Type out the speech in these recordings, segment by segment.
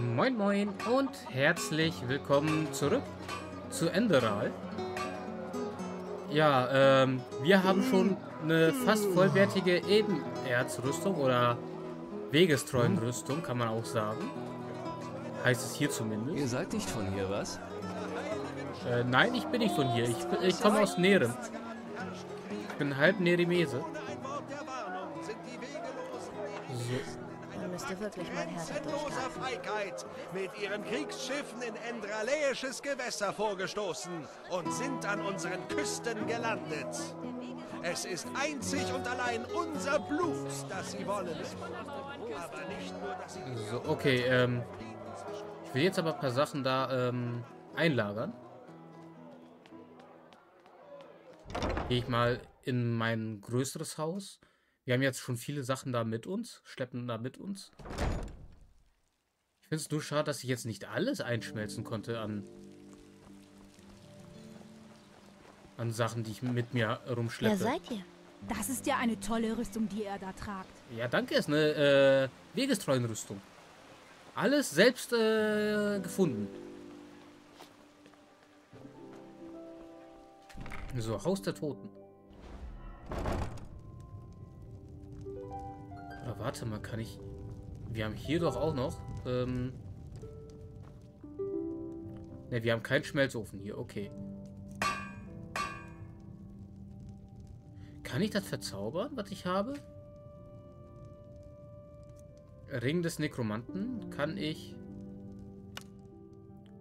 Moin Moin und herzlich willkommen zurück zu Enderal. Ja, ähm, wir haben schon eine fast vollwertige Ebenerzrüstung oder Wegestreuenrüstung, kann man auch sagen. Heißt es hier zumindest. Ihr seid nicht von hier, was? Äh, nein, ich bin nicht von hier. Ich, ich komme aus Nerem. Ich bin halb Neremese. So. Müsste wirklich mal härter durchgreifen. Feigheit mit ihren Kriegsschiffen in endraläisches Gewässer vorgestoßen und sind an unseren Küsten gelandet. Es ist einzig und allein unser Blut, das sie wollen. Aber nicht nur, dass sie... So, okay, ähm. Ich will jetzt aber ein paar Sachen da, ähm, einlagern. Gehe ich mal in mein größeres Haus. Wir haben jetzt schon viele Sachen da mit uns, schleppen da mit uns. Ich finde es nur schade, dass ich jetzt nicht alles einschmelzen konnte an, an Sachen, die ich mit mir rumschleppe. Wer seid ihr? Das ist ja eine tolle Rüstung, die er da tragt. Ja, danke, ist eine äh, Wegestreuenrüstung. Alles selbst äh, gefunden. So, Haus der Toten. Warte mal, kann ich... Wir haben hier doch auch noch... Ähm ne, wir haben keinen Schmelzofen hier. Okay. Kann ich das verzaubern, was ich habe? Ring des Nekromanten. Kann ich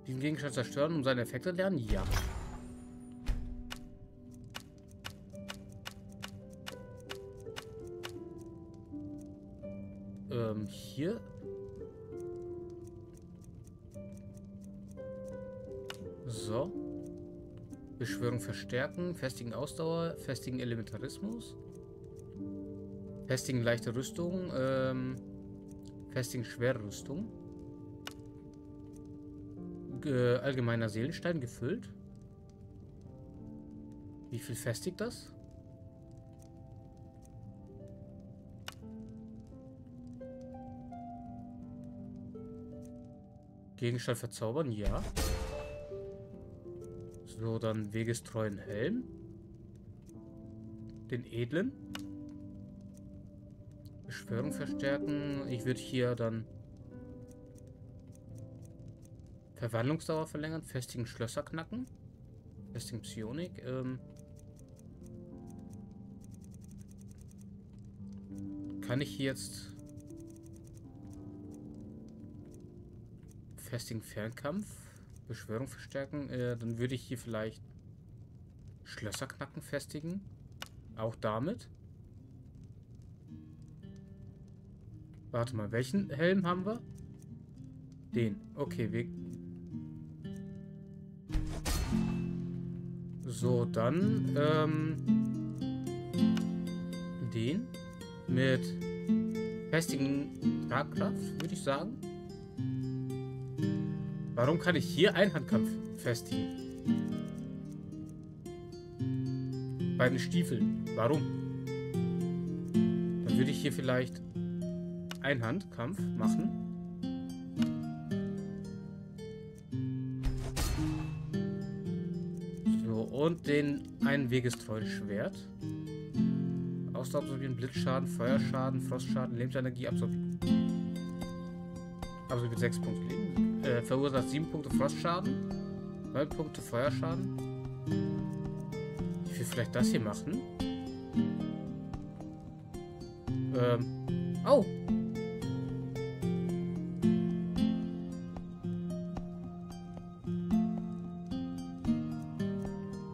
diesen Gegenstand zerstören, um seine Effekte lernen? Ja. Ähm, hier. So. Beschwörung verstärken, festigen Ausdauer, festigen Elementarismus, festigen leichte Rüstung, ähm, festigen schwere Rüstung, Ge allgemeiner Seelenstein gefüllt. Wie viel festigt das? Gegenstand verzaubern, ja. So, dann wegestreuen Helm. Den edlen. Beschwörung verstärken. Ich würde hier dann Verwandlungsdauer verlängern. Festigen Schlösser knacken. Festigen Psionik. Ähm Kann ich jetzt festigen Fernkampf, Beschwörung verstärken, äh, dann würde ich hier vielleicht Schlösser knacken festigen. Auch damit. Warte mal, welchen Helm haben wir? Den. Okay, wir... So, dann, ähm... Den. Mit festigen Tragkraft, würde ich sagen. Warum kann ich hier Einhandkampf festigen? Bei den Stiefeln. Warum? Dann würde ich hier vielleicht Einhandkampf machen. So, und den einwegestreuen Schwert. Ausdauer absorbieren, Blitzschaden, Feuerschaden, Frostschaden, Lebensenergie absorbieren. Absorbiert 6 Punkte Leben äh, verursacht 7 Punkte Frostschaden, 9 Punkte Feuerschaden. Ich will vielleicht das hier machen. Ähm. Oh!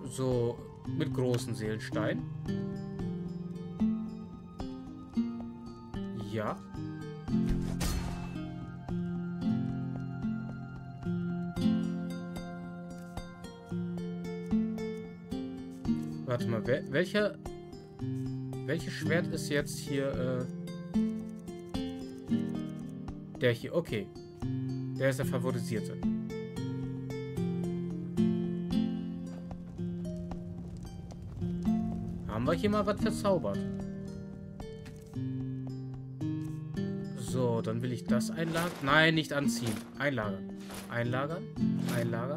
So, mit großen Seelenstein. Ja. Welcher... Welches Schwert ist jetzt hier, äh... Der hier, okay. Der ist der favorisierte. Haben wir hier mal was verzaubert? So, dann will ich das einlagern. Nein, nicht anziehen. Einlagern. Einlagern. Einlagern.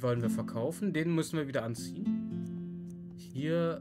Wollen wir verkaufen. Den müssen wir wieder anziehen. Hier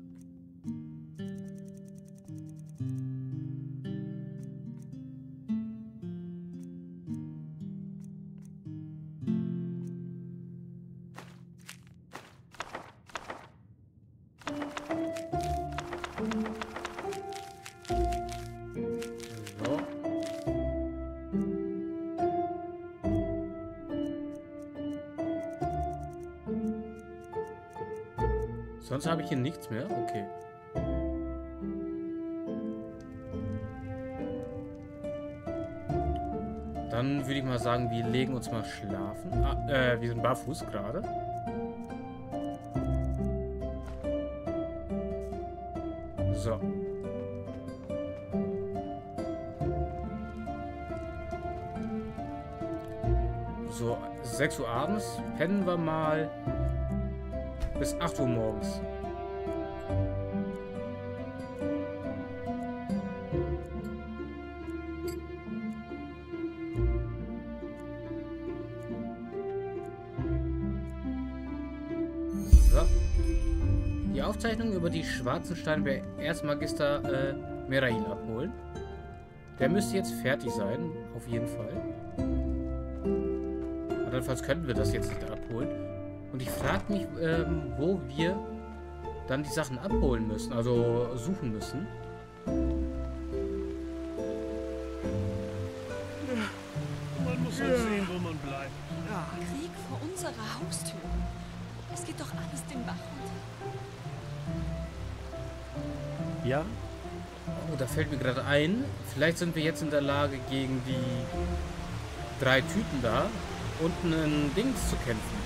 Sonst habe ich hier nichts mehr. Okay. Dann würde ich mal sagen, wir legen uns mal schlafen. Ah, äh, wir sind barfuß gerade. So. So, 6 Uhr abends pennen wir mal bis 8 Uhr morgens. So. Die Aufzeichnung über die schwarzen Steine bei Erzmagister äh, Merail abholen. Der müsste jetzt fertig sein, auf jeden Fall. Andernfalls könnten wir das jetzt nicht abholen. Und ich frage mich, ähm, wo wir dann die Sachen abholen müssen, also suchen müssen. Man muss halt sehen, wo man bleibt. Krieg vor unserer Haustür. Es geht doch alles den Bach runter. Ja? Oh, da fällt mir gerade ein, vielleicht sind wir jetzt in der Lage, gegen die drei Typen da unten in Dings zu kämpfen.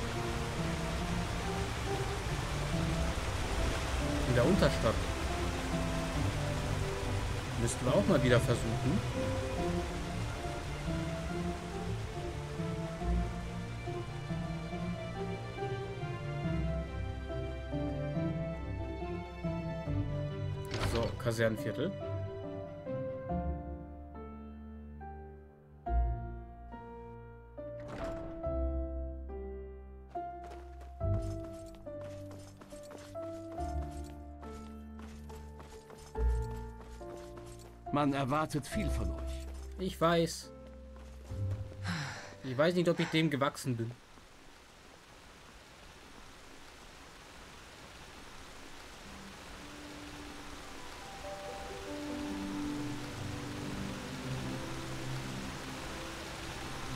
Unterstadt. Müssten wir auch mal wieder versuchen. So, Kasernenviertel. Man erwartet viel von euch. Ich weiß. Ich weiß nicht, ob ich dem gewachsen bin.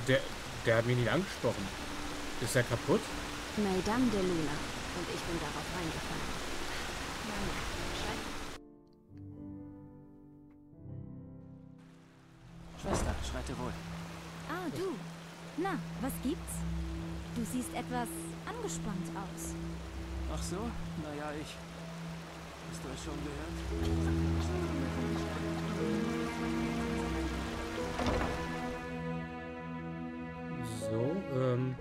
Der, der hat mich nicht angesprochen. Ist er kaputt? Madame de Luna. Und ich bin darauf reingefallen. Angespannt aus. Ach so? Naja, ich. Hast du es schon gehört? So, ähm.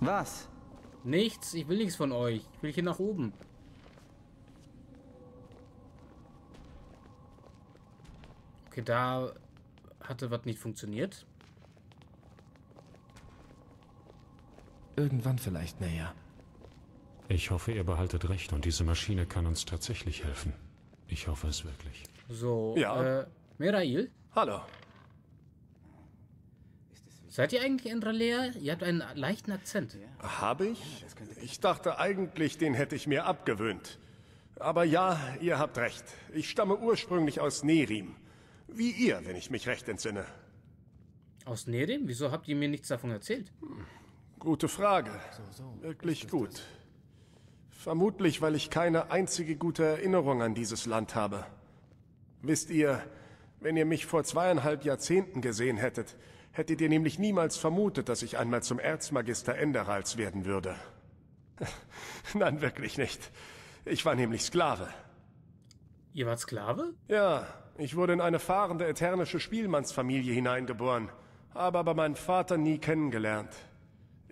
Was? Nichts. Ich will nichts von euch. Ich will hier nach oben. Okay, da hatte was nicht funktioniert. Irgendwann vielleicht näher. Ich hoffe, ihr behaltet recht und diese Maschine kann uns tatsächlich helfen. Ich hoffe es wirklich. So, Ja. äh, Merail, Hallo. seid ihr eigentlich Endralea? Ihr habt einen leichten Akzent. Habe ich? Ich dachte eigentlich, den hätte ich mir abgewöhnt. Aber ja, ihr habt recht. Ich stamme ursprünglich aus Nerim. Wie ihr, wenn ich mich recht entsinne. Aus Nerim? Wieso habt ihr mir nichts davon erzählt? Gute Frage. Wirklich gut. Vermutlich, weil ich keine einzige gute Erinnerung an dieses Land habe. Wisst ihr, wenn ihr mich vor zweieinhalb Jahrzehnten gesehen hättet, hättet ihr nämlich niemals vermutet, dass ich einmal zum Erzmagister Enderals werden würde. Nein, wirklich nicht. Ich war nämlich Sklave. Ihr wart Sklave? Ja, ich wurde in eine fahrende äthernische Spielmannsfamilie hineingeboren, habe aber meinen Vater nie kennengelernt.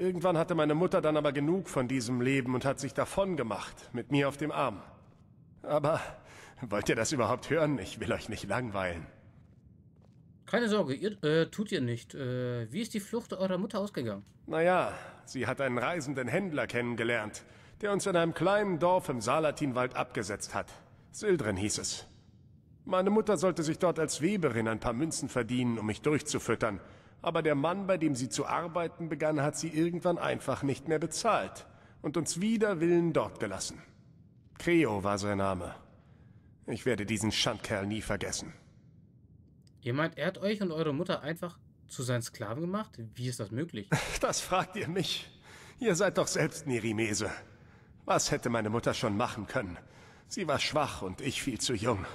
Irgendwann hatte meine Mutter dann aber genug von diesem Leben und hat sich davon gemacht, mit mir auf dem Arm. Aber wollt ihr das überhaupt hören? Ich will euch nicht langweilen. Keine Sorge, ihr äh, tut ihr nicht. Äh, wie ist die Flucht eurer Mutter ausgegangen? Naja, sie hat einen reisenden Händler kennengelernt, der uns in einem kleinen Dorf im Salatinwald abgesetzt hat. Sildren hieß es. Meine Mutter sollte sich dort als Weberin ein paar Münzen verdienen, um mich durchzufüttern. Aber der Mann, bei dem sie zu arbeiten begann, hat sie irgendwann einfach nicht mehr bezahlt und uns wider Willen dort gelassen. Creo war sein Name. Ich werde diesen Schandkerl nie vergessen. Ihr meint, er hat euch und eure Mutter einfach zu seinen Sklaven gemacht? Wie ist das möglich? Das fragt ihr mich. Ihr seid doch selbst Nerimese. Was hätte meine Mutter schon machen können? Sie war schwach und ich viel zu jung.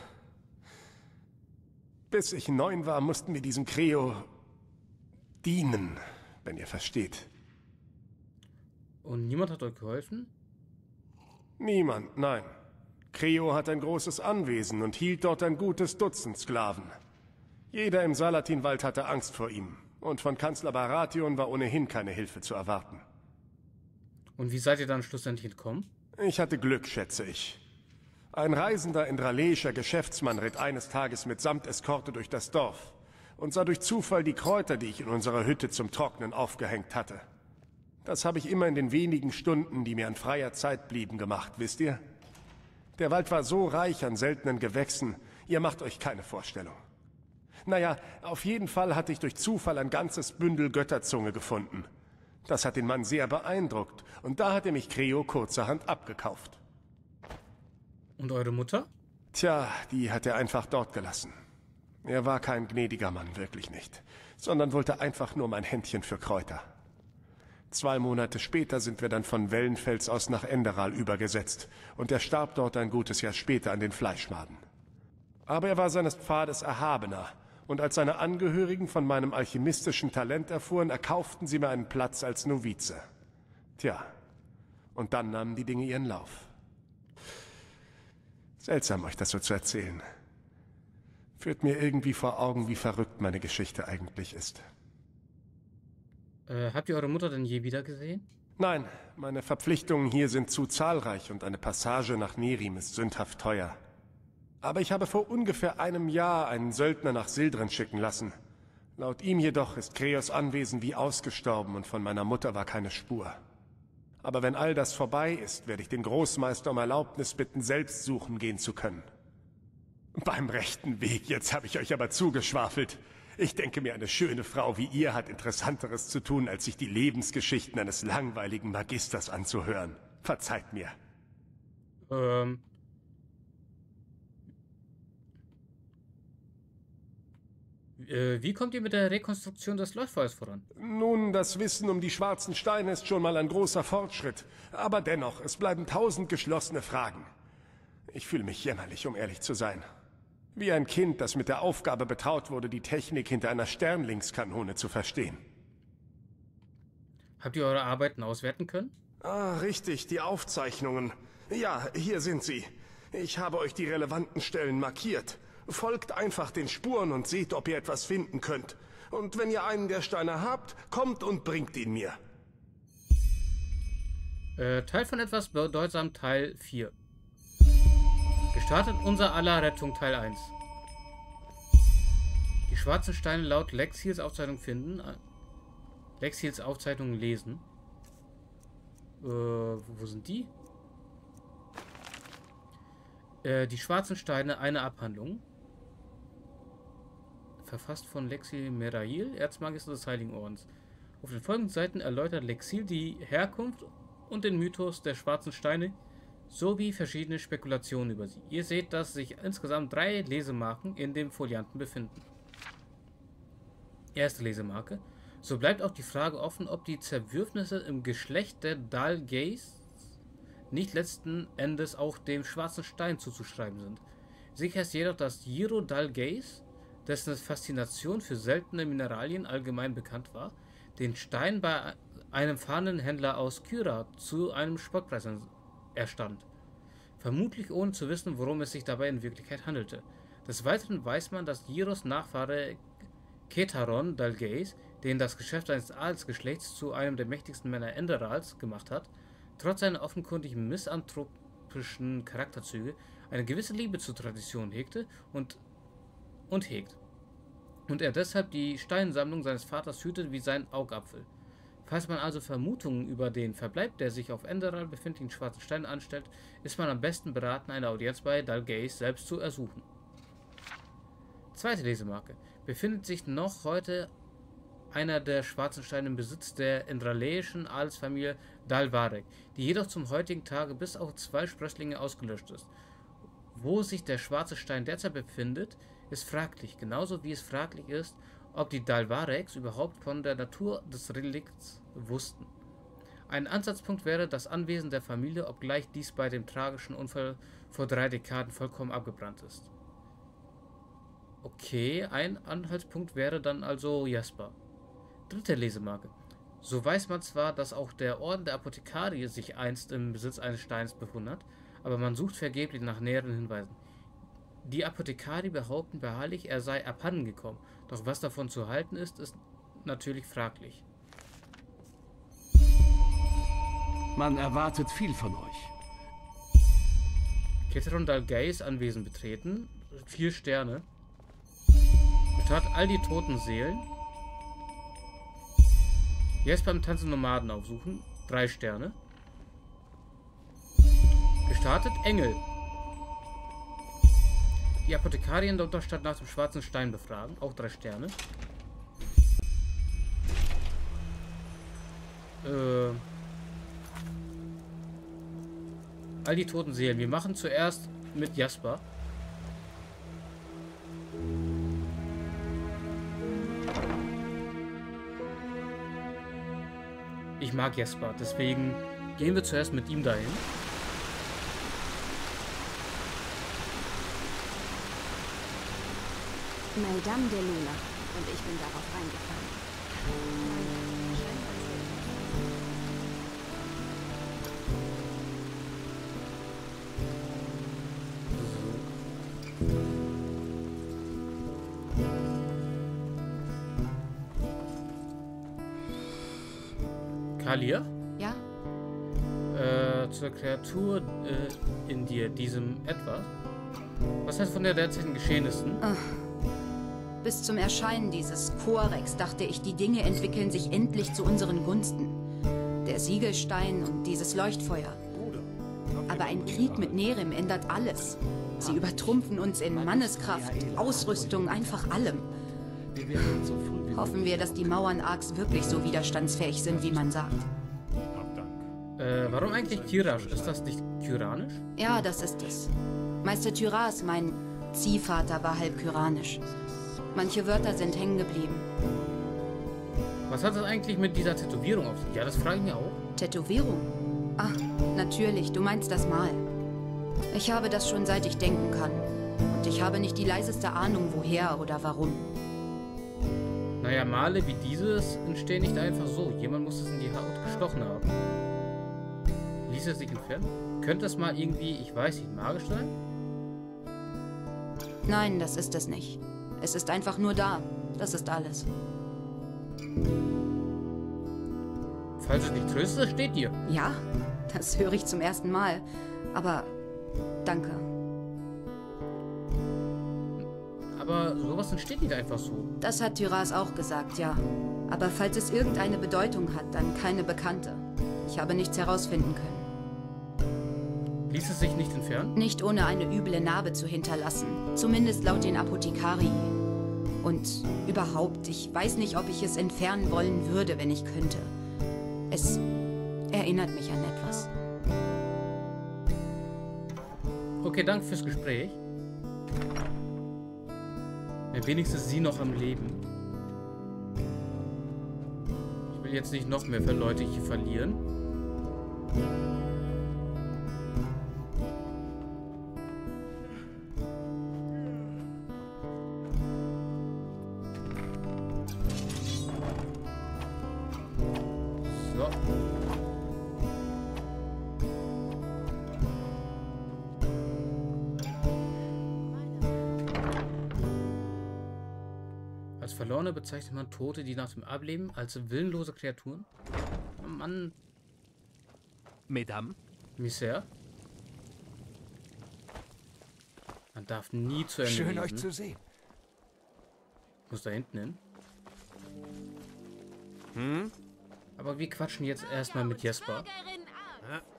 Bis ich neun war, mussten wir diesem Creo dienen, wenn ihr versteht. Und niemand hat euch geholfen? Niemand, nein. Creo hat ein großes Anwesen und hielt dort ein gutes Dutzend Sklaven. Jeder im Salatinwald hatte Angst vor ihm, und von Kanzler Baratheon war ohnehin keine Hilfe zu erwarten. Und wie seid ihr dann schlussendlich entkommen? Ich hatte Glück, schätze ich. Ein reisender indraleischer Geschäftsmann ritt eines Tages mitsamt Eskorte durch das Dorf und sah durch Zufall die Kräuter, die ich in unserer Hütte zum Trocknen aufgehängt hatte. Das habe ich immer in den wenigen Stunden, die mir an freier Zeit blieben, gemacht, wisst ihr? Der Wald war so reich an seltenen Gewächsen, ihr macht euch keine Vorstellung. Naja, auf jeden Fall hatte ich durch Zufall ein ganzes Bündel Götterzunge gefunden. Das hat den Mann sehr beeindruckt, und da hat er mich Creo kurzerhand abgekauft. Und eure Mutter? Tja, die hat er einfach dort gelassen. Er war kein gnädiger Mann, wirklich nicht, sondern wollte einfach nur mein Händchen für Kräuter. Zwei Monate später sind wir dann von Wellenfels aus nach Enderal übergesetzt, und er starb dort ein gutes Jahr später an den Fleischmaden. Aber er war seines Pfades erhabener, und als seine Angehörigen von meinem alchemistischen Talent erfuhren, erkauften sie mir einen Platz als Novize. Tja, und dann nahmen die Dinge ihren Lauf. Seltsam, euch das so zu erzählen. Führt mir irgendwie vor Augen, wie verrückt meine Geschichte eigentlich ist. Äh, habt ihr eure Mutter denn je wieder gesehen? Nein, meine Verpflichtungen hier sind zu zahlreich und eine Passage nach Nerim ist sündhaft teuer. Aber ich habe vor ungefähr einem Jahr einen Söldner nach Sildren schicken lassen. Laut ihm jedoch ist Kreos Anwesen wie ausgestorben und von meiner Mutter war keine Spur. Aber wenn all das vorbei ist, werde ich den Großmeister um Erlaubnis bitten, selbst suchen gehen zu können. Beim rechten Weg, jetzt habe ich euch aber zugeschwafelt. Ich denke mir, eine schöne Frau wie ihr hat Interessanteres zu tun, als sich die Lebensgeschichten eines langweiligen Magisters anzuhören. Verzeiht mir. Ähm. Äh, wie kommt ihr mit der Rekonstruktion des Leuchtfeuers voran? Nun, das Wissen um die schwarzen Steine ist schon mal ein großer Fortschritt. Aber dennoch, es bleiben tausend geschlossene Fragen. Ich fühle mich jämmerlich, um ehrlich zu sein. Wie ein Kind, das mit der Aufgabe betraut wurde, die Technik hinter einer Sternlingskanone zu verstehen. Habt ihr eure Arbeiten auswerten können? Ah, richtig, die Aufzeichnungen. Ja, hier sind sie. Ich habe euch die relevanten Stellen markiert. Folgt einfach den Spuren und seht, ob ihr etwas finden könnt. Und wenn ihr einen der Steine habt, kommt und bringt ihn mir. Äh, Teil von etwas bedeutsam Teil 4. Gestartet unser aller Rettung Teil 1. Die schwarzen Steine laut Lexiels Aufzeichnung finden. Äh, Lexiels Aufzeichnungen lesen. Äh, wo sind die? Äh, die schwarzen Steine, eine Abhandlung. Verfasst von Lexil Merail, Erzmagister des Heiligen Ordens. Auf den folgenden Seiten erläutert Lexil die Herkunft und den Mythos der schwarzen Steine sowie verschiedene Spekulationen über sie. Ihr seht, dass sich insgesamt drei Lesemarken in dem Folianten befinden. Erste Lesemarke. So bleibt auch die Frage offen, ob die Zerwürfnisse im Geschlecht der Dalgays nicht letzten Endes auch dem schwarzen Stein zuzuschreiben sind. Sicher ist jedoch, dass Jiro Dalgays, dessen Faszination für seltene Mineralien allgemein bekannt war, den Stein bei einem fahrenden Händler aus Kyra zu einem Spottpreis erstand. Vermutlich ohne zu wissen, worum es sich dabei in Wirklichkeit handelte. Des Weiteren weiß man, dass Giros Nachfahre Ketaron Dalgeis, den das Geschäft seines Adelsgeschlechts zu einem der mächtigsten Männer Enderals gemacht hat, trotz seiner offenkundig misanthropischen Charakterzüge eine gewisse Liebe zur Tradition hegte und, und hegt. Und er deshalb die Steinsammlung seines Vaters hütet wie seinen Augapfel. Falls man also Vermutungen über den Verbleib der sich auf Enderal befindlichen schwarzen Steine anstellt, ist man am besten beraten, eine Audienz bei Dalgeis selbst zu ersuchen. Zweite Lesemarke. Befindet sich noch heute einer der schwarzen Steine im Besitz der endraleischen Adelsfamilie Dalvarek, die jedoch zum heutigen Tage bis auf zwei Sprösslinge ausgelöscht ist. Wo sich der schwarze Stein derzeit befindet, ist fraglich, genauso wie es fraglich ist, ob die Dalvareks überhaupt von der Natur des Relikts wussten. Ein Ansatzpunkt wäre das Anwesen der Familie, obgleich dies bei dem tragischen Unfall vor drei Dekaden vollkommen abgebrannt ist. Okay, ein Anhaltspunkt wäre dann also Jasper. Dritte Lesemarke. So weiß man zwar, dass auch der Orden der Apothekarie sich einst im Besitz eines Steins befunden hat, aber man sucht vergeblich nach näheren Hinweisen. Die Apothekari behaupten beharrlich, er sei abhanden gekommen, doch was davon zu halten ist, ist natürlich fraglich. Man erwartet viel von euch. Ketron Dalgeis Anwesen betreten, vier Sterne. Statt all die toten Seelen. Jetzt beim Tanzen Nomaden aufsuchen, drei Sterne. Gestartet Engel, die Apothekarien der Unterstadt nach dem schwarzen Stein befragen. Auch drei Sterne. Äh, all die toten Seelen. Wir machen zuerst mit Jasper. Ich mag Jasper, deswegen gehen wir zuerst mit ihm dahin. Madame de Luna. Und ich bin darauf reingefallen. Kalia? Ja? Äh, zur Kreatur äh, in dir, diesem Etwas. Was heißt von der derzeitigen Geschehnissen? Ach. Bis zum Erscheinen dieses Korex dachte ich, die Dinge entwickeln sich endlich zu unseren Gunsten. Der Siegelstein und dieses Leuchtfeuer. Aber ein Krieg mit Nerem ändert alles. Sie übertrumpfen uns in Manneskraft, Ausrüstung, einfach allem. Hoffen wir, dass die Mauern Arks wirklich so widerstandsfähig sind, wie man sagt. Äh, warum eigentlich Kirash? Ist das nicht kyranisch? Ja, das ist es. Meister Tyras, mein Ziehvater, war halb kyranisch. Manche Wörter sind hängen geblieben. Was hat das eigentlich mit dieser Tätowierung auf sich? Ja, das frage ich mir auch. Tätowierung? Ach, natürlich, du meinst das Mal. Ich habe das schon seit ich denken kann. Und ich habe nicht die leiseste Ahnung, woher oder warum. Naja, Male wie dieses entstehen nicht einfach so. Jemand muss es in die Haut gestochen haben. Ließ es sich entfernen? Könnte es mal irgendwie, ich weiß nicht, magisch sein? Nein, das ist es nicht. Es ist einfach nur da. Das ist alles. Falls es nicht tröstet, steht dir. Ja, das höre ich zum ersten Mal. Aber danke. Aber sowas entsteht nicht einfach so. Das hat Tyras auch gesagt, ja. Aber falls es irgendeine Bedeutung hat, dann keine bekannte. Ich habe nichts herausfinden können. Ließ es sich nicht entfernen? Nicht ohne eine üble Narbe zu hinterlassen. Zumindest laut den Apothekari. Und überhaupt, ich weiß nicht, ob ich es entfernen wollen würde, wenn ich könnte. Es erinnert mich an etwas. Okay, danke fürs Gespräch. Ja, wenigstens sie noch am Leben. Ich will jetzt nicht noch mehr Leute hier verlieren. Bezeichnet man Tote, die nach dem Ableben als willenlose Kreaturen. Oh Mann, Mesdames, Misère. Man darf nie zu Ende Schön lesen. euch zu sehen. Ich muss da hinten hin. Hm? Aber wir quatschen jetzt erstmal mit Jesper.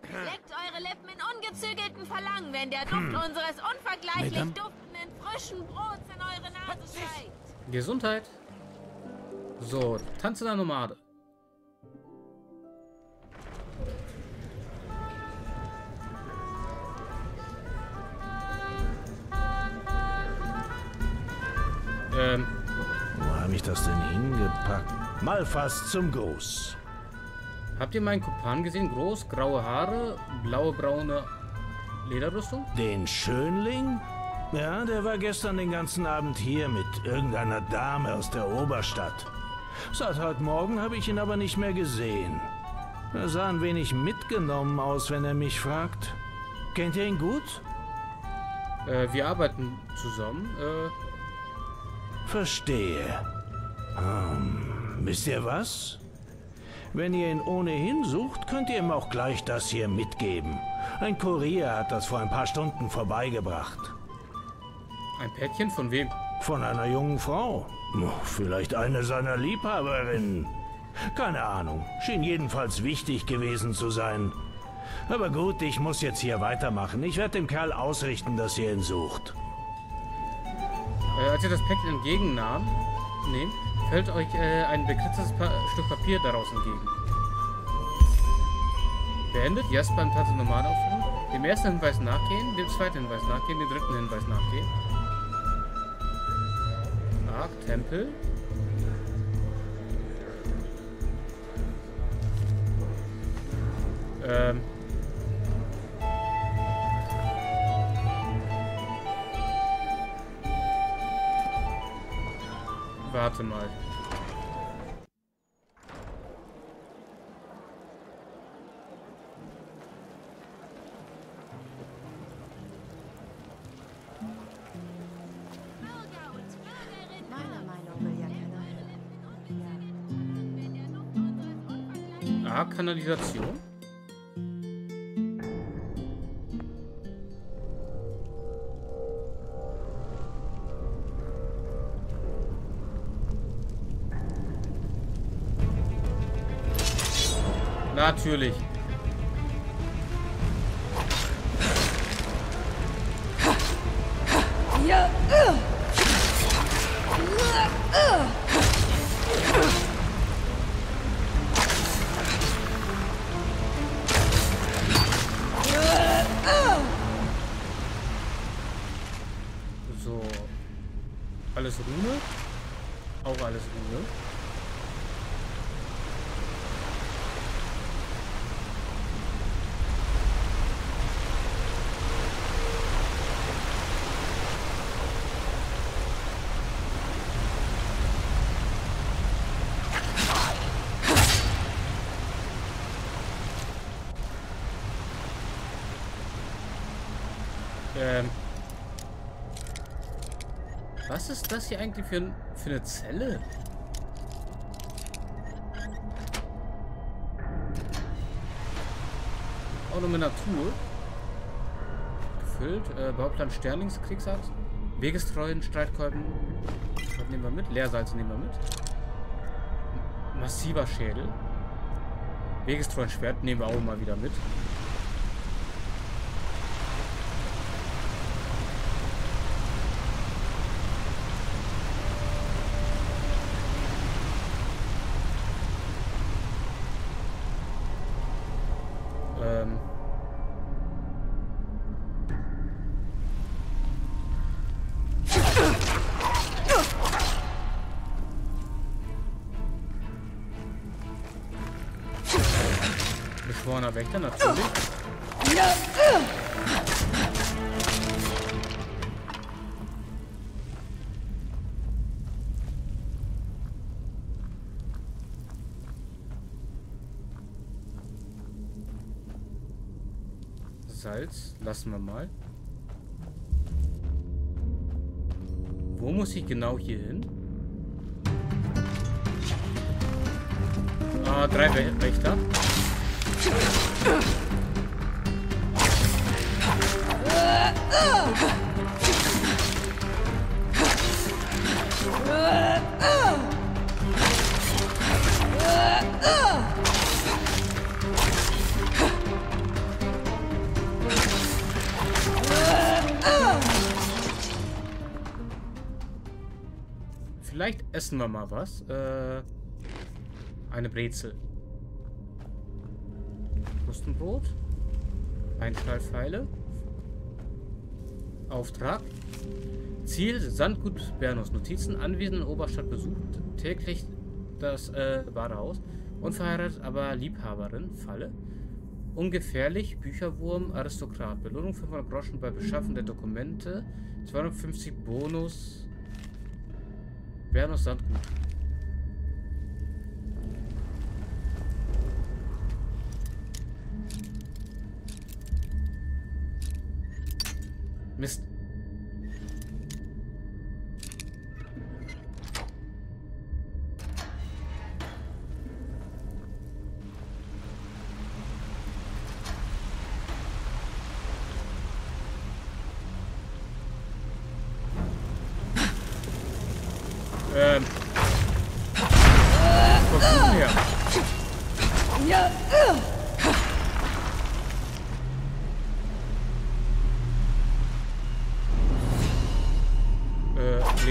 Leckt eure Lippen in ungezügelten Verlangen, wenn der Duft unseres unvergleichlich Madame? duftenden frischen Brots in eure Nase steigt. Gesundheit. So, tanzender Nomade. Ähm, Wo habe ich das denn hingepackt? Malfas zum Gruß. habt ihr meinen Kumpan gesehen? Groß, graue Haare, blaue, braune Lederrüstung? Den Schönling? Ja, der war gestern den ganzen Abend hier mit irgendeiner Dame aus der Oberstadt. Seit heute Morgen habe ich ihn aber nicht mehr gesehen. Er sah ein wenig mitgenommen aus, wenn er mich fragt. Kennt ihr ihn gut? Äh, wir arbeiten zusammen. Äh, Verstehe. Ähm, wisst ihr was? Wenn ihr ihn ohnehin sucht, könnt ihr ihm auch gleich das hier mitgeben. Ein Kurier hat das vor ein paar Stunden vorbeigebracht. ein Päckchen von wem? Von einer jungen Frau. Vielleicht eine seiner Liebhaberinnen. Keine Ahnung. Schien jedenfalls wichtig gewesen zu sein. Aber gut, ich muss jetzt hier weitermachen. Ich werde dem Kerl ausrichten, dass ihr ihn sucht. Äh, als ihr das Päckchen entgegennahm, nehmt, fällt euch äh, ein bekritztes pa Stück Papier daraus entgegen. Beendet Jasper im Tanz normal aufführen, dem ersten Hinweis nachgehen, dem zweiten Hinweis nachgehen, dem dritten Hinweis nachgehen. Nach Tempel. Ähm. Warte mal. Kanalisation. Natürlich. So. Was ist das hier eigentlich für, für eine Zelle? Auch noch mit Natur. Gefüllt. Äh, Bauplan Sterlingskriegsart. Wegestreuen, Streitkolben. Was nehmen wir mit? Leersalz nehmen wir mit. Massiver Schädel. Wegestreuen Schwert nehmen wir auch mal wieder mit. Salz lassen wir mal. Wo muss ich genau hier hin? Ah, drei Wächter. Ugh! Äh, äh. Vielleicht essen wir mal was. Äh, eine Brezel. Krustenbrot. Einschneidpfeile. Auftrag. Ziel Sandgut Bernus. Notizen. Anwesen Oberstadt besucht. Täglich das äh, Badehaus. Unverheiratet, aber Liebhaberin. Falle. Ungefährlich. Bücherwurm. Aristokrat. Belohnung 500 Groschen bei Beschaffen der Dokumente. 250 Bonus. Bernus Sandgut. Mist.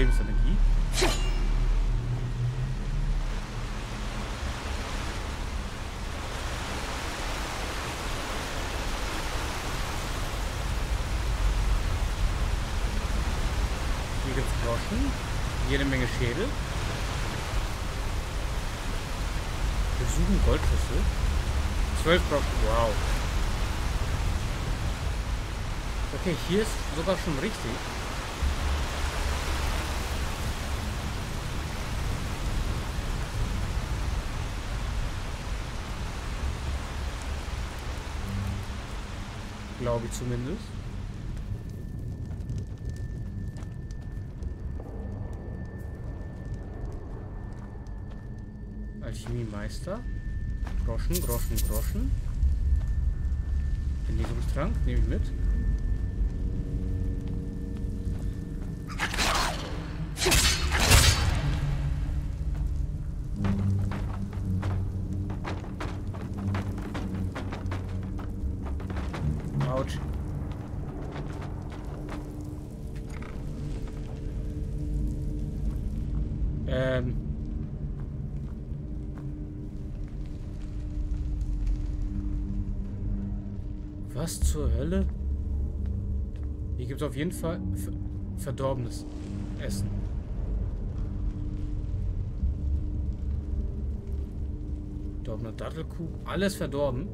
Lebensenergie. Hier gibt's Groschen. Jede Menge Schädel. Wir suchen Goldschüssel. 12 Groschen. Wow. Okay, hier ist sogar schon richtig. Glaube ich zumindest. Alchemiemeister. Groschen, Groschen, Groschen. Genesungstrank nehme ich mit. Gibt es auf jeden Fall ver verdorbenes Essen. Verdorbene Dattelkuh. Alles verdorben.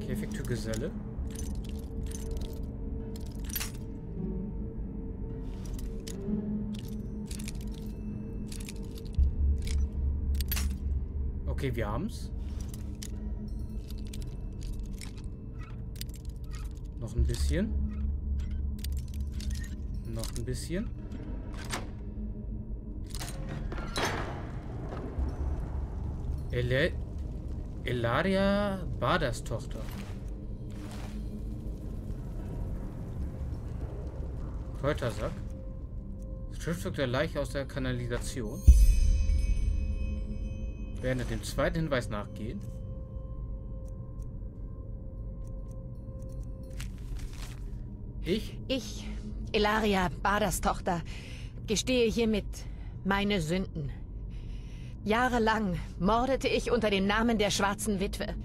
Käfigtür Geselle. Okay, wir haben's. Noch ein bisschen. Noch ein bisschen. Ele Elaria Baders Tochter. Kräutersack. Schriftstück der Leiche aus der Kanalisation. Werde dem zweiten Hinweis nachgehen. Ich? Ich, Elaria, Baders Tochter, gestehe hiermit meine Sünden. Jahrelang mordete ich unter dem Namen der schwarzen Witwe.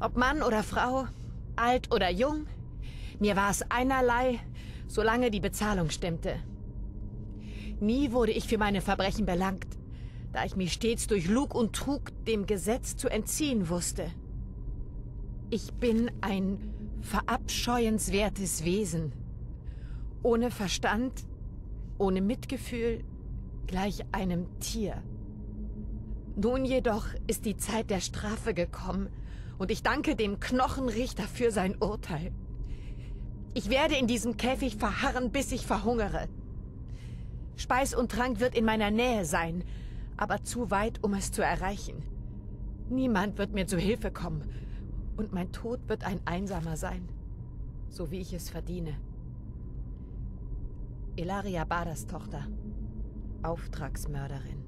Ob Mann oder Frau, alt oder jung, mir war es einerlei, solange die Bezahlung stimmte. Nie wurde ich für meine Verbrechen belangt, da ich mich stets durch Lug und Trug dem Gesetz zu entziehen wusste. Ich bin ein verabscheuenswertes Wesen. Ohne Verstand, ohne Mitgefühl, gleich einem Tier. Nun jedoch ist die Zeit der Strafe gekommen und ich danke dem Knochenrichter für sein Urteil. Ich werde in diesem Käfig verharren, bis ich verhungere. Speis und Trank wird in meiner Nähe sein, aber zu weit, um es zu erreichen. Niemand wird mir zu Hilfe kommen. Und mein Tod wird ein einsamer sein. So wie ich es verdiene. Ilaria Badas Tochter. Auftragsmörderin.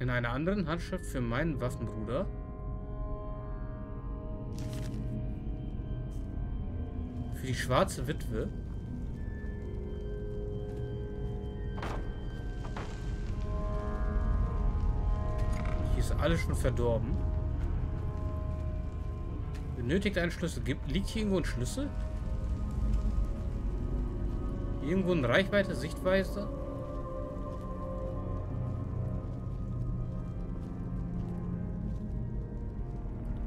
In einer anderen Handschrift für meinen Waffenbruder. Für die schwarze Witwe. Alles schon verdorben. Benötigt einen Schlüssel. Gibt, liegt hier irgendwo ein Schlüssel? Irgendwo in Reichweite, Sichtweise?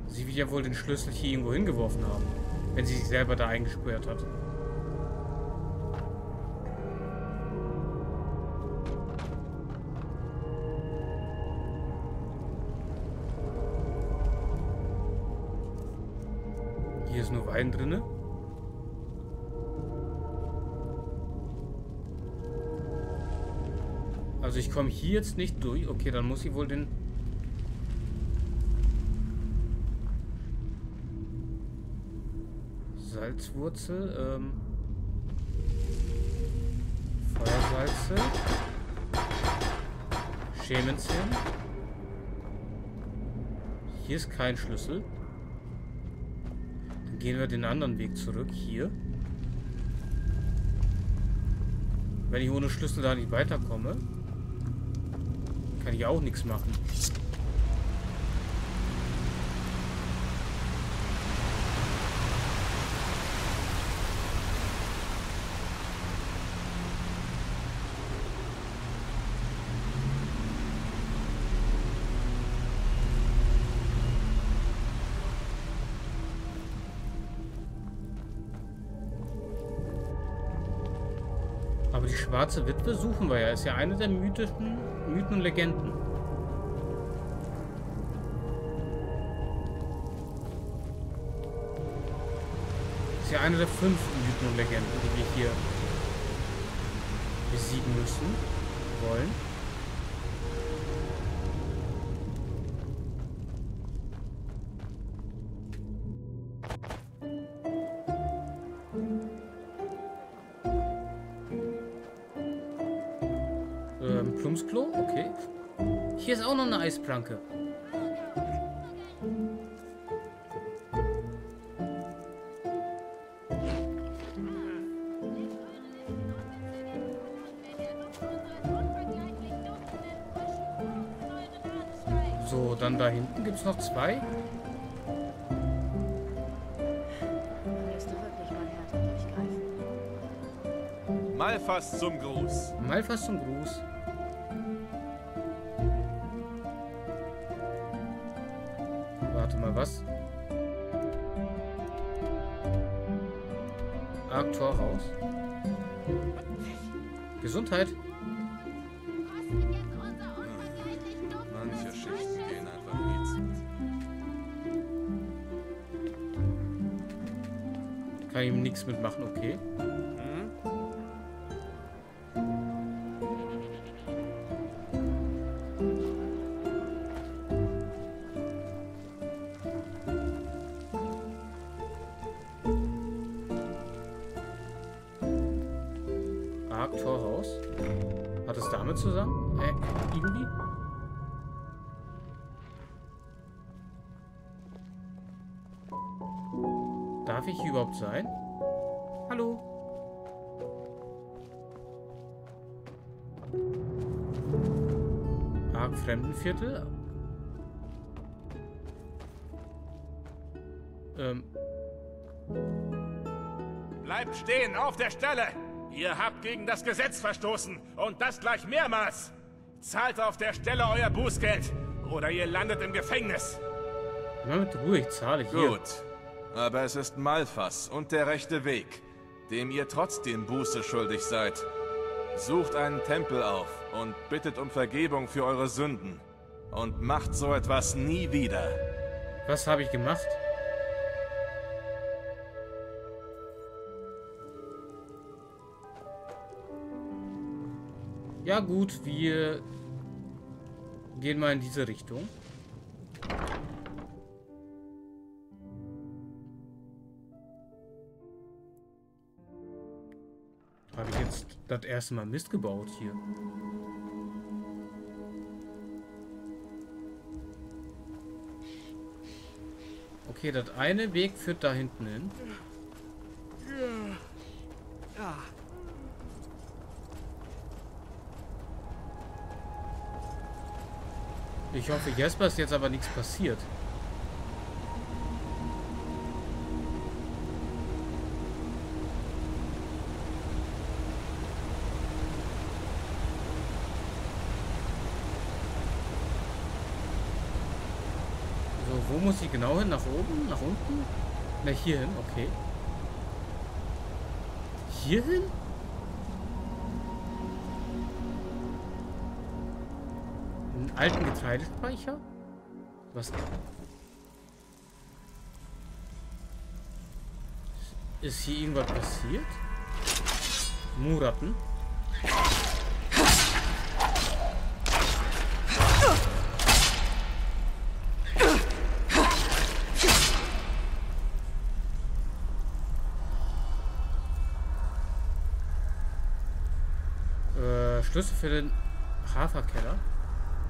Sie wird ja wohl den Schlüssel hier irgendwo hingeworfen haben, wenn sie sich selber da eingesperrt hat. Komme hier jetzt nicht durch. Okay, dann muss ich wohl den... Salzwurzel, ähm... Feuersalze. Schemenzinn. Hier ist kein Schlüssel. Dann gehen wir den anderen Weg zurück. Hier. Wenn ich ohne Schlüssel da nicht weiterkomme, kann ich auch nichts machen. Schwarze Witwe suchen wir ja. Ist ja eine der mythischen Mythen und Legenden. Ist ja eine der fünf Mythen und Legenden, die wir hier besiegen müssen, wollen. Eisplanke. So, dann da hinten gibt es noch zwei. Mal? Malfas zum Gruß. Malfas zum Gruß. Gesundheit. Manche Schichten gehen einfach nie zu. Kann ihm nichts mitmachen, okay. Damit zusammen? Äh, irgendwie? Darf ich hier überhaupt sein? Hallo? Arg Fremdenviertel? Ähm, Bleibt stehen auf der Stelle! Ihr habt gegen das Gesetz verstoßen und das gleich mehrmals! Zahlt auf der Stelle euer Bußgeld oder ihr landet im Gefängnis! immer mit Ruhe, ich zahle hier. Gut. Aber es ist Malfas und der rechte Weg, dem ihr trotzdem Buße schuldig seid. Sucht einen Tempel auf und bittet um Vergebung für eure Sünden. Und macht so etwas nie wieder. Was habe ich gemacht? Ja gut, wir gehen mal in diese Richtung. Habe ich jetzt das erste Mal Mist gebaut hier. Okay, das eine Weg führt da hinten hin. Ich hoffe, Jesper ist jetzt aber nichts passiert. So, wo muss ich genau hin? Nach oben? Nach unten? Na, hier hin, okay. Hier hin? Alten Getreidespeicher? Was? Ist hier irgendwas passiert? Muratten? Äh, Schlüssel für den Haferkeller.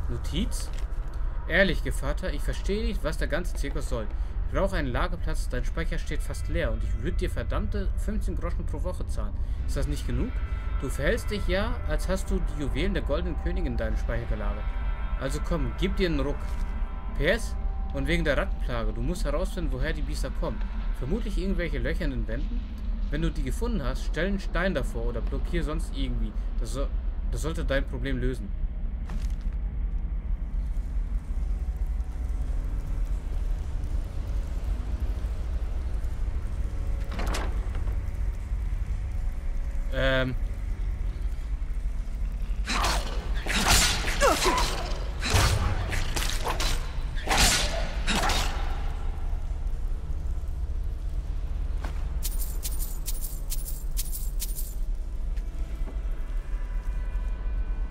Notiz. Ehrlich, Gevatter, ich verstehe nicht, was der ganze Zirkus soll. Ich brauche einen Lagerplatz, dein Speicher steht fast leer und ich würde dir verdammte 15 Groschen pro Woche zahlen. Ist das nicht genug? Du verhältst dich ja, als hast du die Juwelen der goldenen Königin in deinem Speicher gelagert. Also komm, gib dir einen Ruck. PS? Und wegen der Rattenplage, du musst herausfinden, woher die Biester kommen. Vermutlich irgendwelche Löcher in den Wänden? Wenn du die gefunden hast, stell einen Stein davor oder blockier sonst irgendwie. Das, so, das sollte dein Problem lösen. Ähm.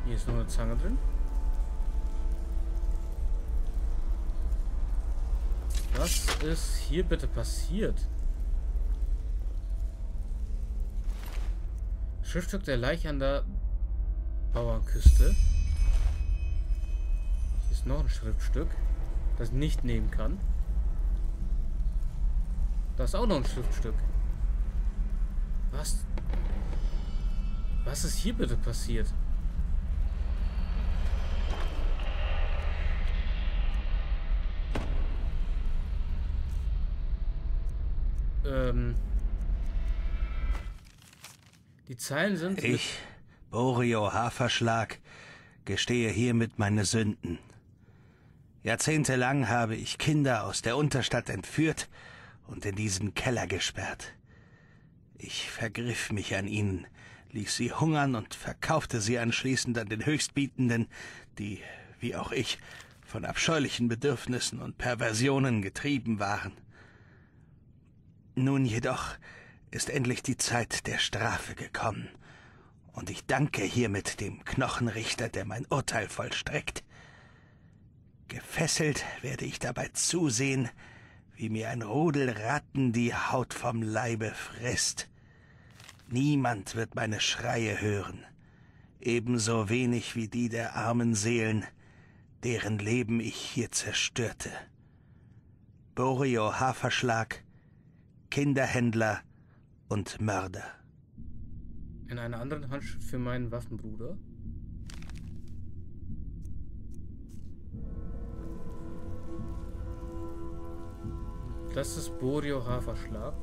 Hier ist noch eine Zange drin. Was ist hier bitte passiert? Schriftstück der Leiche an der Bauernküste. Hier ist noch ein Schriftstück, das ich nicht nehmen kann. Da ist auch noch ein Schriftstück. Was? Was ist hier bitte passiert? Ähm. Die Zeilen sind. Ich, Borio Haferschlag, gestehe hiermit meine Sünden. Jahrzehntelang habe ich Kinder aus der Unterstadt entführt und in diesen Keller gesperrt. Ich vergriff mich an ihnen, ließ sie hungern und verkaufte sie anschließend an den Höchstbietenden, die, wie auch ich, von abscheulichen Bedürfnissen und Perversionen getrieben waren. Nun jedoch ist endlich die Zeit der Strafe gekommen, und ich danke hiermit dem Knochenrichter, der mein Urteil vollstreckt. Gefesselt werde ich dabei zusehen, wie mir ein Rudel Ratten die Haut vom Leibe frisst. Niemand wird meine Schreie hören, ebenso wenig wie die der armen Seelen, deren Leben ich hier zerstörte. Borio Haferschlag, Kinderhändler und Mörder. In einer anderen Handschrift für meinen Waffenbruder. Das ist Borio Haferschlag.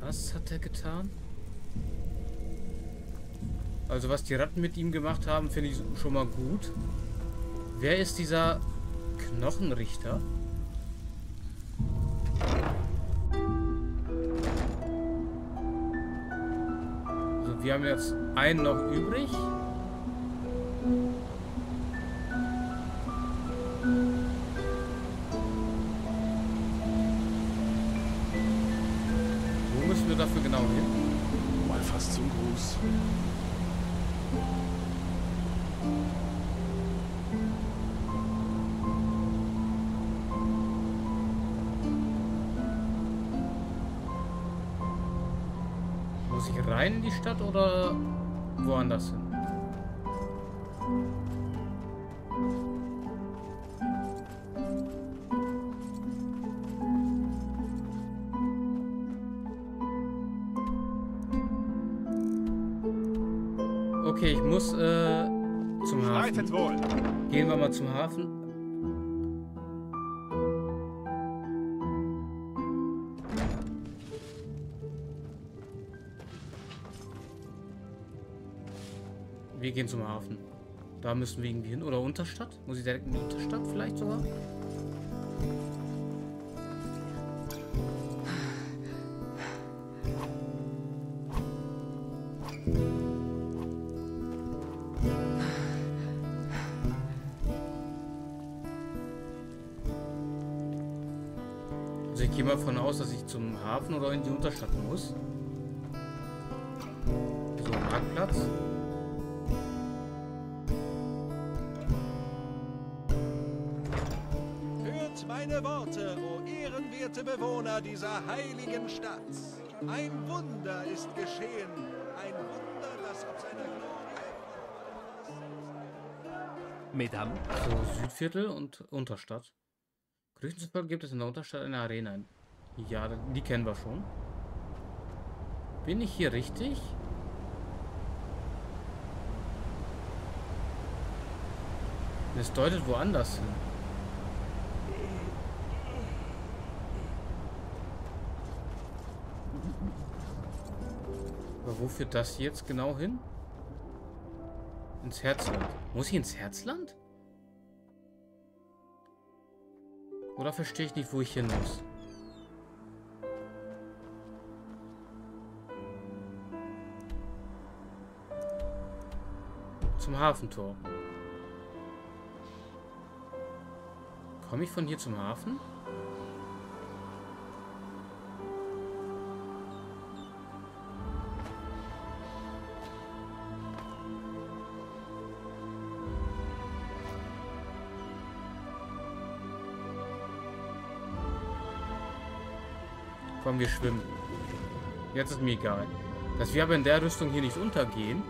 Was hat er getan? Also was die Ratten mit ihm gemacht haben, finde ich schon mal gut. Wer ist dieser Knochenrichter? So, wir haben jetzt einen noch übrig. Wo müssen wir dafür genau hin? Mal fast zum Gruß. Ich rein in die Stadt oder woanders hin? Okay, ich muss äh, zum Hafen. Gehen wir mal zum Hafen. Wir gehen zum Hafen. Da müssen wir irgendwie hin. Oder Unterstadt? Muss ich direkt in die Unterstadt vielleicht sogar? Also ich gehe mal von aus, dass ich zum Hafen oder in die Unterstadt muss. So, Marktplatz. Ehrenwerte Bewohner dieser heiligen Stadt. Ein Wunder ist geschehen. Ein Wunder, das ob seiner Glorie... Mesdames. So, Südviertel und Unterstadt. Gerüchten zufolge gibt es in der Unterstadt eine Arena. Ja, die kennen wir schon. Bin ich hier richtig? Es deutet woanders hin. Aber wo führt das jetzt genau hin? Ins Herzland. Muss ich ins Herzland? Oder verstehe ich nicht, wo ich hin muss? Zum Hafentor. Komme ich von hier zum Hafen? Komm, wir schwimmen. Jetzt ist mir egal. Dass wir aber in der Rüstung hier nicht untergehen.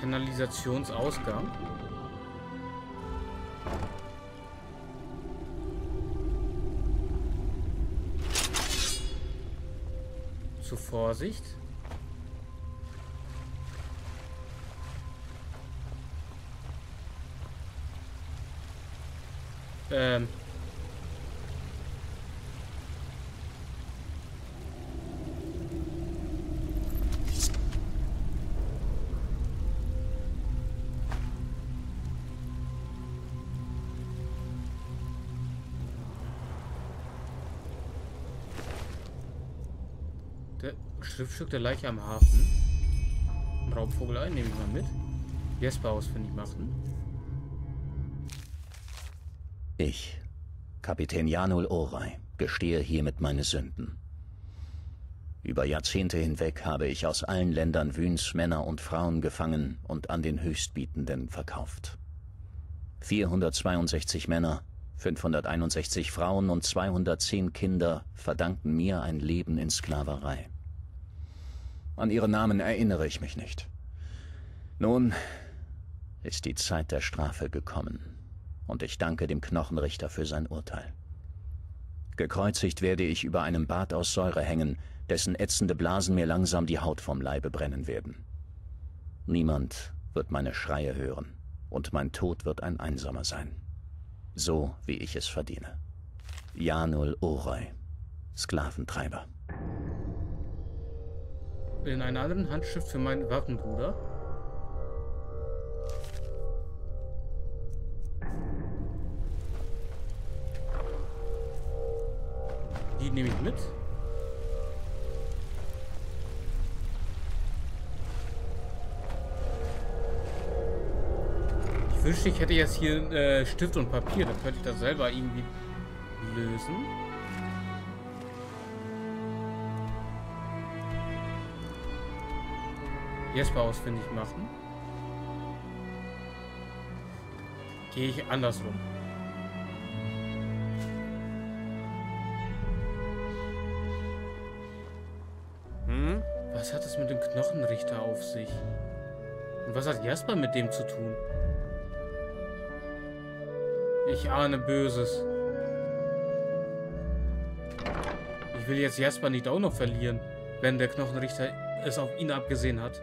Kanalisationsausgang. Zur Vorsicht. Ähm. Der Leiche am Hafen. Ein Raubvogelei nehme ich mal mit. Jesper ausfindig machen. Ich, Kapitän Janul Orei, gestehe hiermit meine Sünden. Über Jahrzehnte hinweg habe ich aus allen Ländern Wüns Männer und Frauen gefangen und an den Höchstbietenden verkauft. 462 Männer, 561 Frauen und 210 Kinder verdanken mir ein Leben in Sklaverei. An ihre Namen erinnere ich mich nicht. Nun ist die Zeit der Strafe gekommen und ich danke dem Knochenrichter für sein Urteil. Gekreuzigt werde ich über einem Bad aus Säure hängen, dessen ätzende Blasen mir langsam die Haut vom Leibe brennen werden. Niemand wird meine Schreie hören, und mein Tod wird ein einsamer sein. So wie ich es verdiene. Janul Oroi, Sklaventreiber. In einer anderen Handschrift für meinen Waffenbruder. Die nehme ich mit. Ich wünschte, ich hätte jetzt hier äh, Stift und Papier. Dann könnte ich das selber irgendwie lösen. Jesper ausfindig machen. Gehe ich andersrum. Hm? Was hat es mit dem Knochenrichter auf sich? Und was hat Jasper mit dem zu tun? Ich ahne Böses. Ich will jetzt Jasper nicht auch noch verlieren, wenn der Knochenrichter es auf ihn abgesehen hat.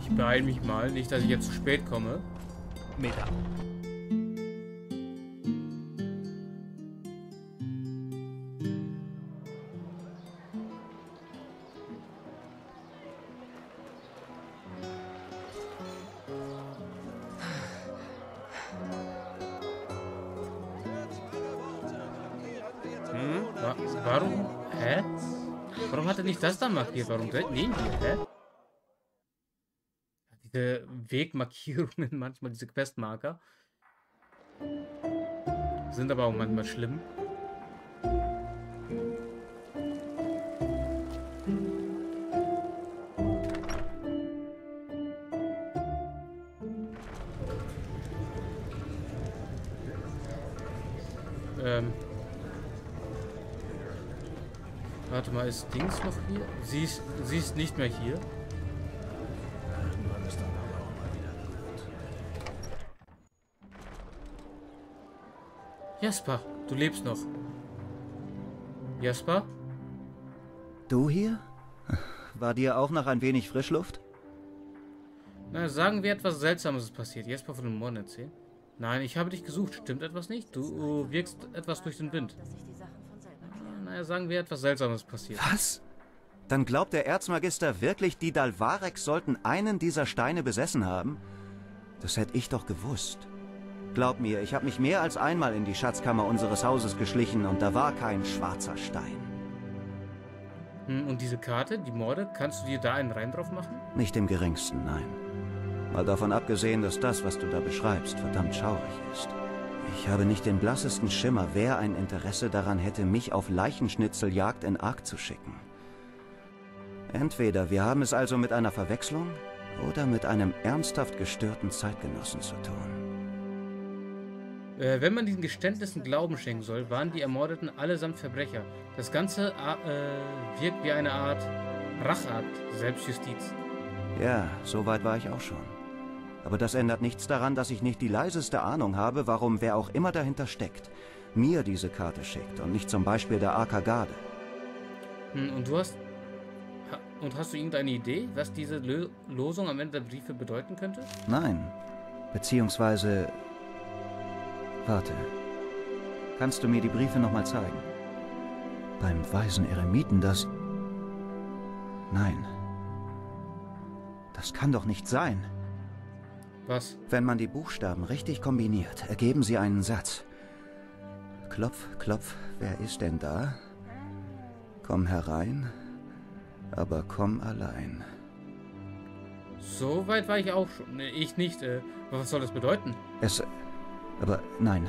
Ich beeil mich mal, nicht, dass ich jetzt zu spät komme. Meter. Das da markiert? Warum direkt neben dir? Hä? Diese Wegmarkierungen, manchmal diese Questmarker, sind aber auch manchmal schlimm. Ist Dings noch hier? Sie ist, sie ist nicht mehr hier. Irgendwann ist dann aber auch mal wieder gut. Jasper, du lebst noch. Jasper? Du hier? War dir auch noch ein wenig Frischluft? Na, sagen wir etwas Seltsames ist passiert. Jasper von den Mohren erzählen. Nein, ich habe dich gesucht. Stimmt etwas nicht? Du wirkst etwas durch den Wind. Sagen wir etwas Seltsames passiert. Was? Dann glaubt der Erzmagister wirklich, die Dalvarex sollten einen dieser Steine besessen haben? Das hätte ich doch gewusst. Glaub mir, ich habe mich mehr als einmal in die Schatzkammer unseres Hauses geschlichen und da war kein schwarzer Stein. Hm, und diese Karte, die Morde, kannst du dir da einen Reim drauf machen? Nicht im geringsten, nein. Mal davon abgesehen, dass das, was du da beschreibst, verdammt schaurig ist. Ich habe nicht den blassesten Schimmer, wer ein Interesse daran hätte, mich auf Leichenschnitzeljagd in Ark zu schicken. Entweder wir haben es also mit einer Verwechslung oder mit einem ernsthaft gestörten Zeitgenossen zu tun. Äh, wenn man diesen Geständnissen Glauben schenken soll, waren die Ermordeten allesamt Verbrecher. Das Ganze äh, wirkt wie eine Art Rachakt, Selbstjustiz. Ja, so weit war ich auch schon. Aber das ändert nichts daran, dass ich nicht die leiseste Ahnung habe, warum wer auch immer dahinter steckt, mir diese Karte schickt und nicht zum Beispiel der Arka-Garde. Hm, und du hast. Ha, und hast du irgendeine Idee, was diese Lö Losung am Ende der Briefe bedeuten könnte? Nein. Beziehungsweise. Warte. Kannst du mir die Briefe nochmal zeigen? Beim weisen Eremiten das. Nein. Das kann doch nicht sein. Was? Wenn man die Buchstaben richtig kombiniert, ergeben sie einen Satz. Klopf, klopf, wer ist denn da? Komm herein, aber komm allein. So weit war ich auch schon. Nee, ich nicht. Äh, was soll das bedeuten? Es. Aber nein.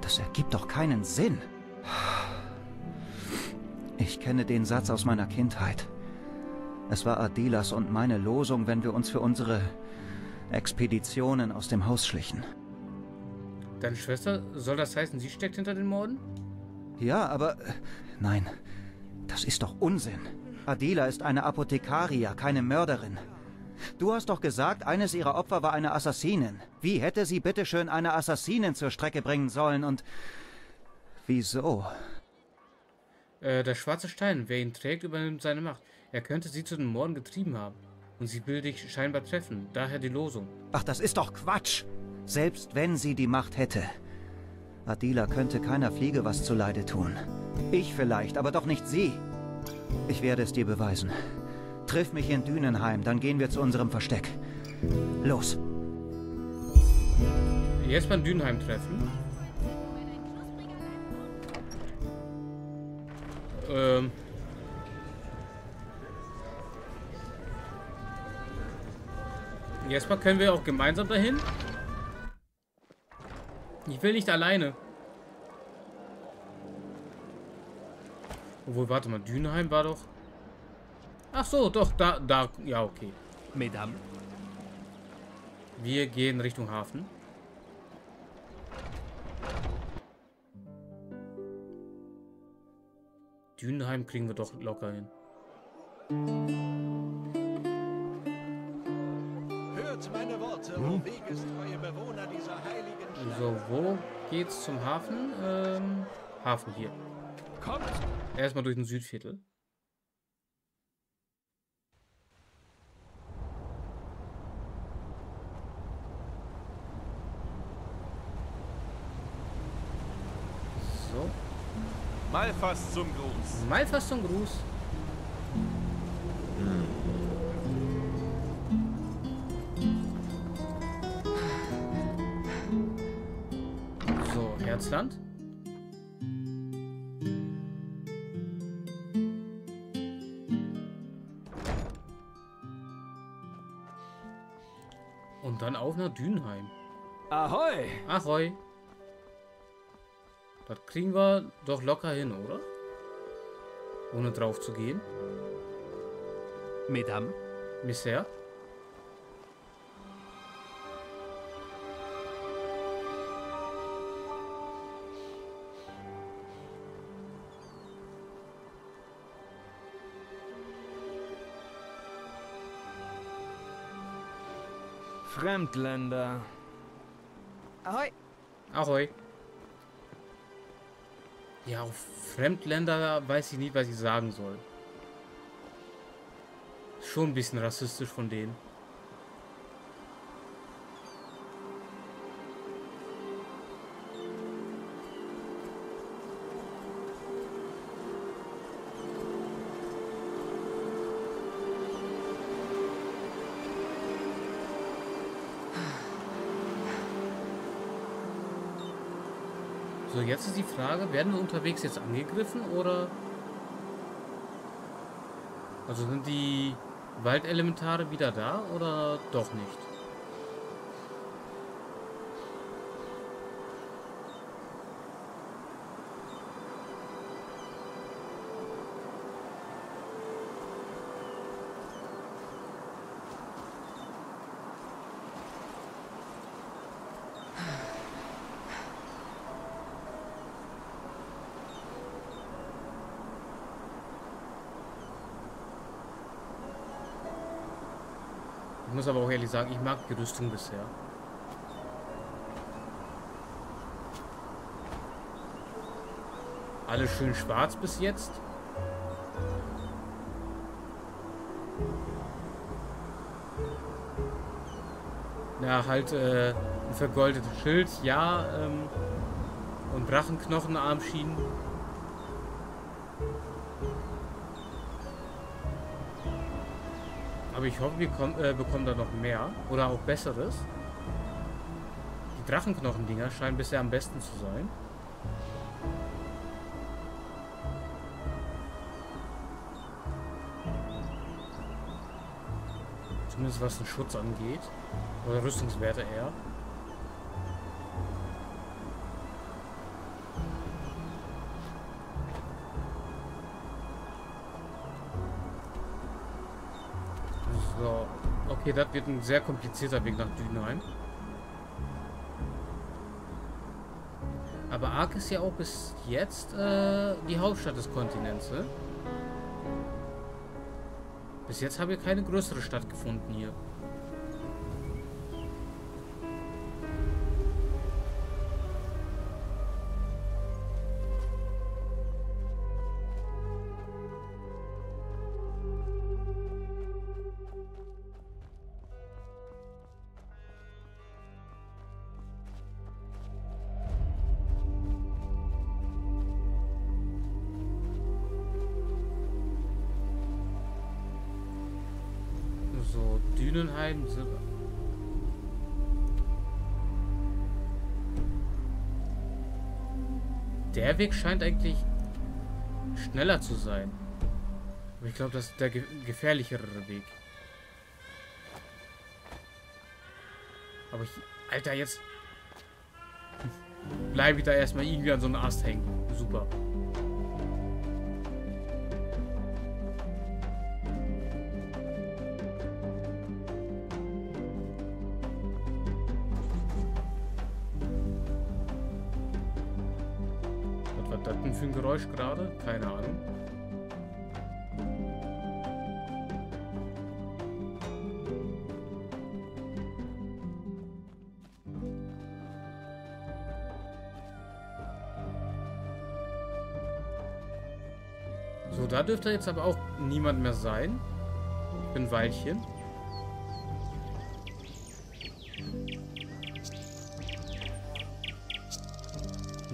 Das ergibt doch keinen Sinn. Ich kenne den Satz aus meiner Kindheit. Es war Adilas und meine Losung, wenn wir uns für unsere Expeditionen aus dem Haus schlichen. Deine Schwester, soll das heißen, sie steckt hinter den Morden? Ja, aber. Nein. Das ist doch Unsinn. Adila ist eine Apothekaria, keine Mörderin. Du hast doch gesagt, eines ihrer Opfer war eine Assassinin. Wie hätte sie bitteschön eine Assassinin zur Strecke bringen sollen und. Wieso? Äh, der schwarze Stein, wer ihn trägt, übernimmt seine Macht. Er könnte sie zu den Morden getrieben haben. Und sie will dich scheinbar treffen. Daher die Losung. Ach, das ist doch Quatsch. Selbst wenn sie die Macht hätte. Adila könnte keiner Fliege was zuleide tun. Ich vielleicht, aber doch nicht sie. Ich werde es dir beweisen. Triff mich in Dünenheim, dann gehen wir zu unserem Versteck. Los. Jetzt beim Dünheim treffen. Ähm. Jetzt können wir auch gemeinsam dahin. Ich will nicht alleine. Obwohl, warte mal, Dünheim war doch... Ach so, doch, da, da, ja, okay. Mesdames. Wir gehen Richtung Hafen. Dünenheim kriegen wir doch locker hin. Hm? o wegestreue Bewohner dieser heiligen Stadt. So, wo geht's zum Hafen? Ähm, Hafen hier. Kommt! Erstmal durch den Südviertel. Malfas zum Gruß. Malfas zum Gruß. So, Herzland. Und dann auf nach Dünheim. Ahoi! Ahoi! Das kriegen wir doch locker hin, oder? Ohne drauf zu gehen. Mesdames. Bisher. Fremdländer. Ahoi. Ahoi. Ja, auf Fremdländer weiß ich nicht, was ich sagen soll. Schon ein bisschen rassistisch von denen. Frage, werden wir unterwegs jetzt angegriffen oder... Also sind die Waldelementare wieder da oder doch nicht? Sagen, ich mag die Rüstung bisher. Alles schön schwarz bis jetzt. Ja, halt äh, ein vergoldetes Schild, ja. Ähm, und Drachenknochenarmschienen. Aber ich hoffe, wir kommen, äh, bekommen da noch mehr. Oder auch Besseres. Die Drachenknochen-Dinger scheinen bisher am besten zu sein. Zumindest was den Schutz angeht. Oder Rüstungswerte eher. Okay, das wird ein sehr komplizierter Weg nach Dünheim. Aber Ark ist ja auch bis jetzt äh, die Hauptstadt des Kontinents. Ne? Bis jetzt haben wir keine größere Stadt gefunden hier. Der Weg scheint eigentlich schneller zu sein. Aber ich glaube, das ist der ge gefährlichere Weg. Aber ich... Alter, jetzt... Bleibe ich da erstmal irgendwie an so einem Ast hängen. Super. Geräusch gerade? Keine Ahnung. So, da dürfte jetzt aber auch niemand mehr sein. Ein Weilchen.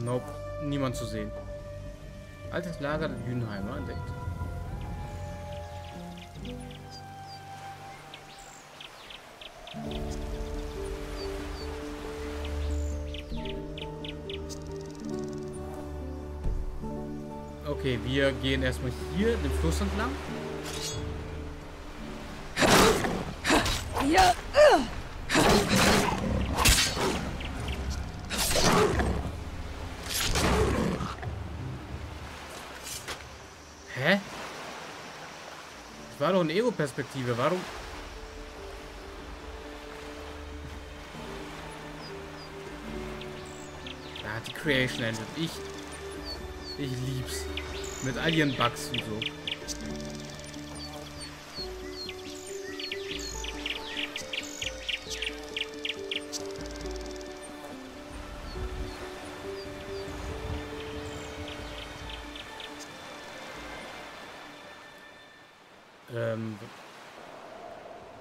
Nope, niemand zu sehen. Altes Lager der Dünheimer entdeckt. Okay, wir gehen erstmal hier den Fluss entlang. Ja. Hä? Das war doch Ego-Perspektive. Warum? Ja, die Creation Engine. Ich. Ich lieb's. Mit all ihren Bugs und so.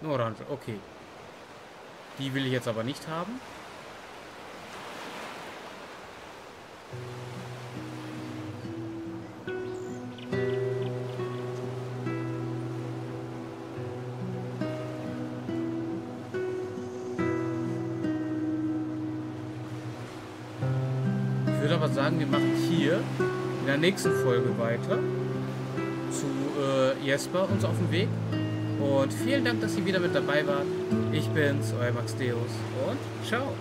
Eine Orange, okay. Die will ich jetzt aber nicht haben. Ich würde aber sagen, wir machen hier in der nächsten Folge weiter zu äh, Jesper uns auf dem Weg. Und vielen Dank, dass ihr wieder mit dabei wart. Ich bin's, euer Max Deus und ciao.